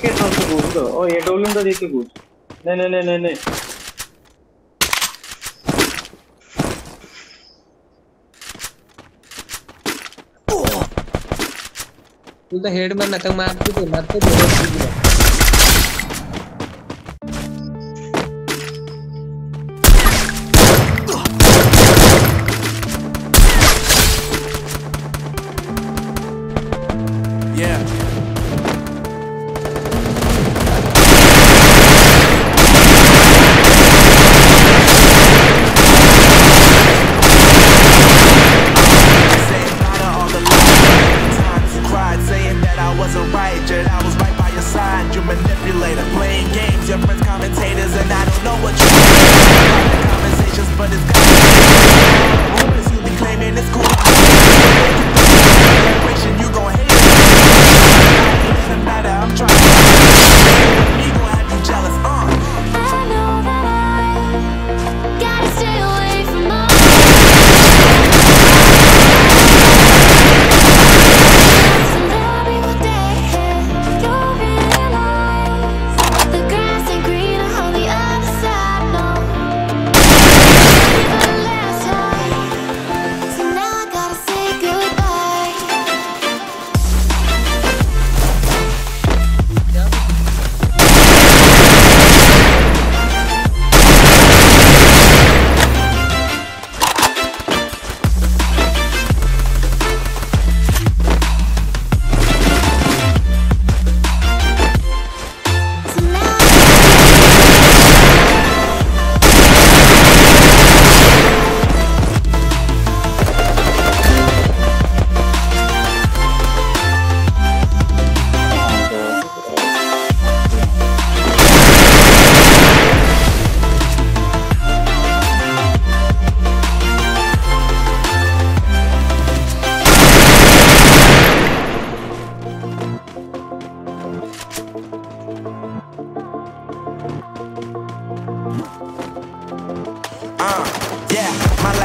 के साथ से कूद दो। ओ, ये डोलन तो देख के नहीं नहीं नहीं नहीं नहीं। तू तो head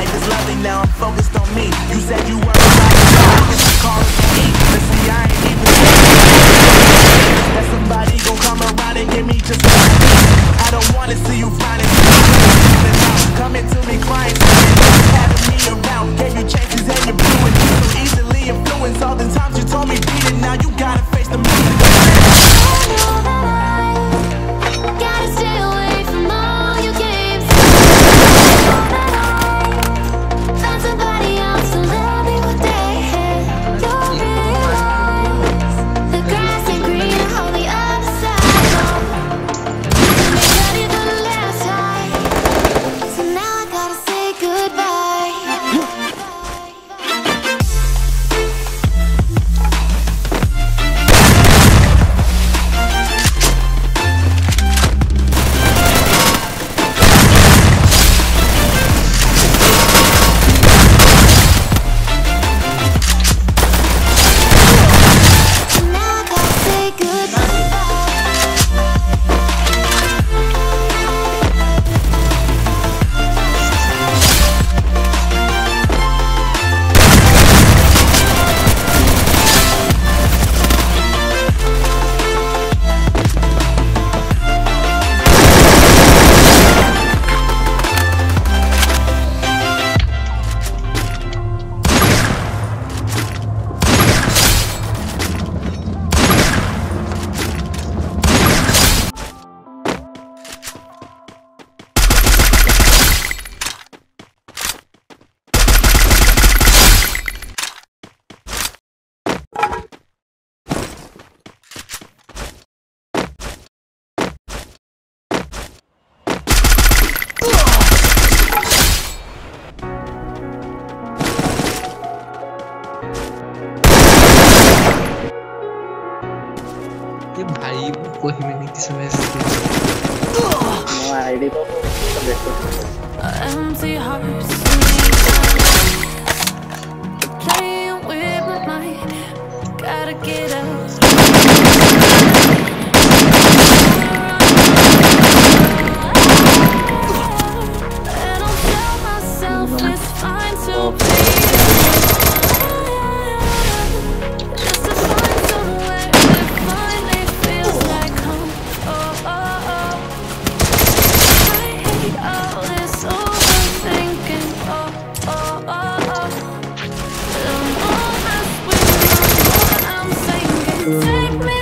life is lovely, now I'm focused on me. You said you ये भाई कोई भी नहीं किसी में नो आईडी तो देखो Take me